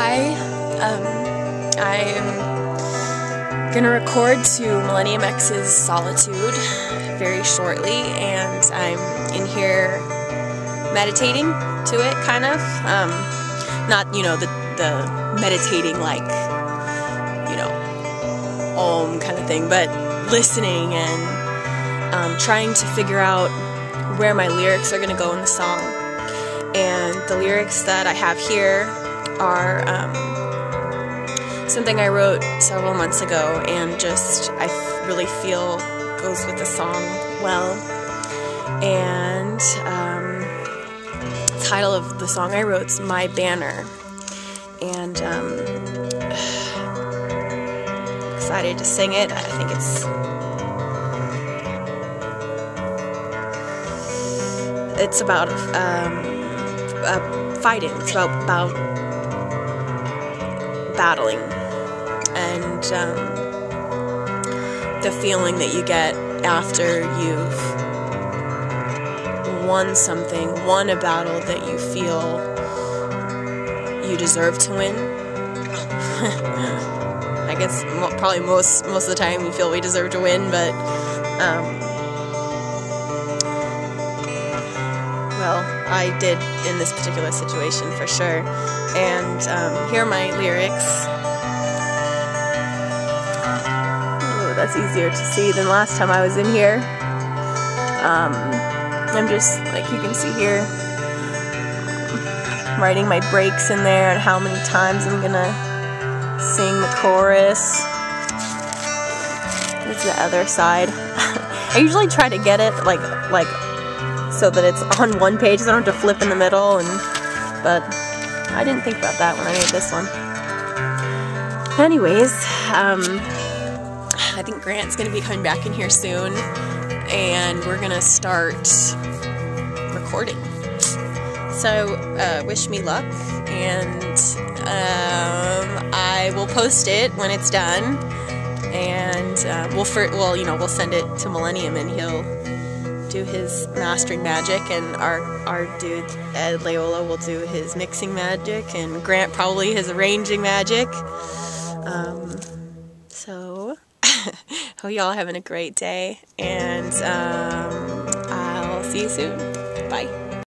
Hi, um, I'm gonna record to MelleniumX's Solitude very shortly, and I'm in here meditating to it, kind of. Um, not, you know, the, the meditating like, you know, om kind of thing, but listening and um, trying to figure out where my lyrics are gonna go in the song. And the lyrics that I have here are um, something I wrote several months ago and just I really feel goes with the song well. And um, the title of the song I wrote is My Banner. And um, excited to sing it. I think it's it's about um, uh, fighting. It's about about battling and um, the feeling that you get after you've won something, won a battle that you feel you deserve to win. I guess probably most most of the time we feel we deserve to win, but um, well, I did in this particular situation for sure. And um, here are my lyrics. Ooh, that's easier to see than last time I was in here. Um, I'm just, like you can see here, writing my breaks in there and how many times I'm gonna sing the chorus. Is the other side. I usually try to get it like like so that it's on one page, so I don't have to flip in the middle. And but I didn't think about that when I made this one. Anyways, um, I think Grant's going to be coming back in here soon, and we're going to start recording. So, uh, wish me luck, and um, I will post it when it's done, and uh, we'll, for, well, you know, we'll send it to Mellenium, and he'll do his mastering magic, and our our dude Ed Layola will do his mixing magic, and Grant probably his arranging magic. Um, so, hope y'all having a great day, and um, I'll see you soon. Bye.